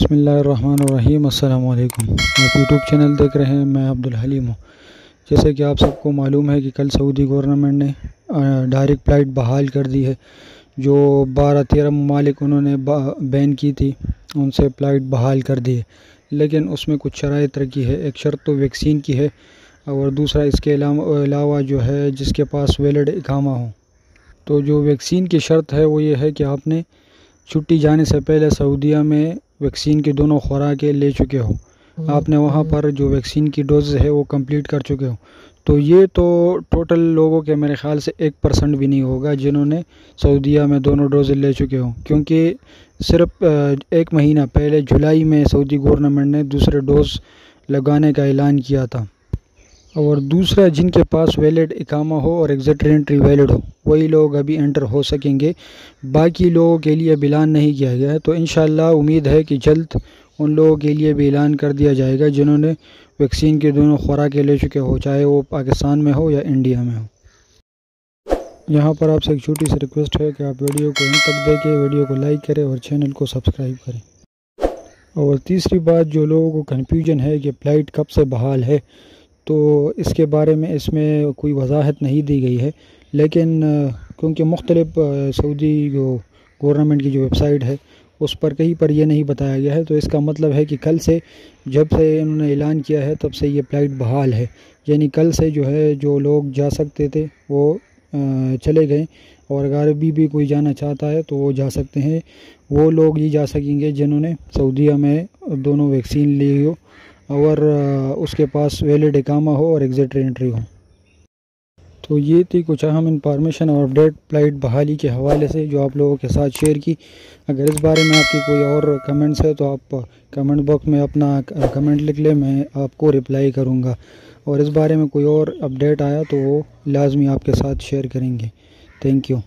بسم اللہ الرحمن الرحیم، السلام علیکم۔ آپ یوٹیوب چینل دیکھ رہے ہیں، میں عبدالحلیم ہوں۔ جیسے کہ آپ سب کو معلوم ہے کہ کل سعودی گورنمنٹ نے ڈائریکٹ فلائٹ بحال کر دی ہے۔ جو بارہ تیرہ ممالک انہوں نے بین کی تھی، ان سے فلائٹ بحال کر دی ہے۔ لیکن اس میں کچھ شرائط رکھی ہے۔ ایک شرط تو ویکسین کی ہے، اور دوسرا اس کے علاوہ جو ہے، جس کے پاس ویلڈ اقامہ ہو تو جو ویکسین کی شرط ہے، وہ یہ ہے کہ آپ نے چھٹی جانے سے پہلے سعودیہ میں ویکسین کی دونوں خوراکیں لے چکے ہو۔ آپ نے وہاں پر جو ویکسین کی ڈوز ہے وہ کمپلیٹ کر چکے ہو۔ تو یہ تو ٹوٹل لوگوں کے میرے خیال سے ایک پرسنٹ بھی نہیں ہوگا جنہوں نے سعودیہ میں دونوں ڈوز لے چکے ہوں۔ کیونکہ صرف ایک مہینہ پہلے جولائی میں سعودی گورنمنٹ نے دوسرے ڈوز لگانے کا اعلان کیا تھا۔ اور دوسرا جن کے پاس ویلڈ اقامہ ہو اور ایگزٹ انٹری ویلڈ ہو۔ وہی لوگ ابھی انٹر ہو سکیں گے۔ باقی لوگوں کے لیے اعلان نہیں کیا گیا ہے۔ تو انشاءاللہ امید ہے کہ جلد ان لوگوں کے لیے بھی اعلان کر دیا جائے گا جنہوں نے ویکسین کے دونوں خوراکیں لے چکے ہو چاہے وہ پاکستان میں ہو یا انڈیا میں ہو۔ یہاں پر آپ سے ایک چھوٹی سی ریکویسٹ ہے کہ آپ ویڈیو کو ان تک دیکھیں، ویڈیو کو لائک کریں اور چینل کو سبسکرائب کریں۔ اور تیسری بات، جو لوگوں کو کنفیوژن ہے کہ فلائٹ کب سے بحال ہے، تو اس کے بارے میں اس میں کوئی وضاحت نہیں دی گئی ہے۔ لیکن کیونکہ مختلف سعودی جو گورنمنٹ کی جو ویب سائٹ ہے، اس پر کہیں پر یہ نہیں بتایا گیا ہے۔ تو اس کا مطلب ہے کہ کل سے جب سے انہوں نے اعلان کیا ہے، تب سے یہ فلائٹ بحال ہے۔ یعنی کل سے جو ہے، جو لوگ جا سکتے تھے، وہ چلے گئے۔ اور اگر ابھی بھی کوئی جانا چاہتا ہے، تو وہ جا سکتے ہیں۔ وہ لوگ ہی جا سکیں گے جنہوں نے سعودیہ میں دونوں ویکسین لی ہو۔ اور اس کے پاس ویلڈ اقامہ ہو اور ایگزٹ انٹری ہو۔ تو یہ تھی کچھ اہم انفارمیشن اور اپڈیٹ فلائٹ بحالی کے حوالے سے جو آپ لوگوں کے ساتھ شیئر کی۔ اگر اس بارے میں آپ کی کوئی اور کمنٹس ہے تو آپ کمنٹ باکس میں اپنا کمنٹ لکھ لیں، میں آپ کو رپلائی کروں گا۔ اور اس بارے میں کوئی اور اپڈیٹ آیا تو وہ لازمی آپ کے ساتھ شیئر کریں گے۔ Thank you